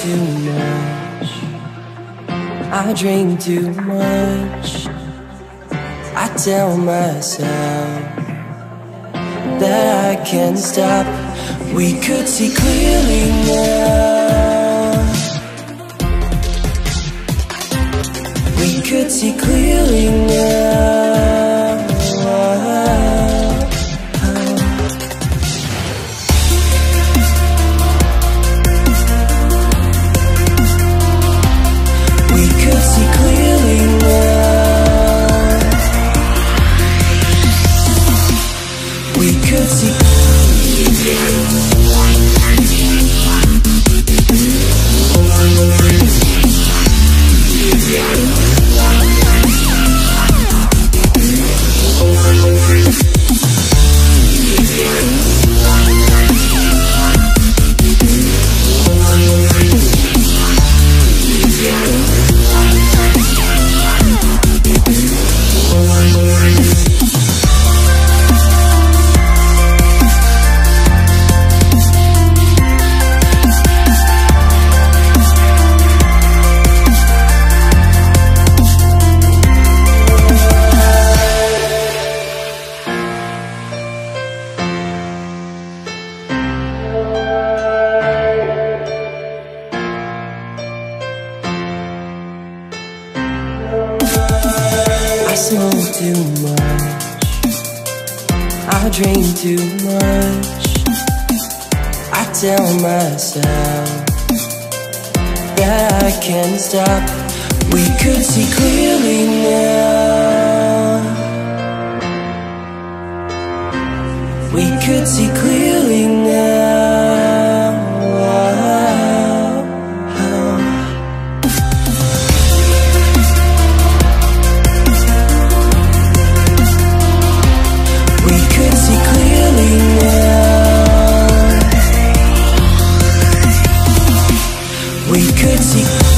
too much. I drink too much. I tell myself that I can't stop. We could see clearly now. We could see clearly now. Smoke too much. I drink too much. I tell myself that I can't stop. We could see clearly now. We could see We could see.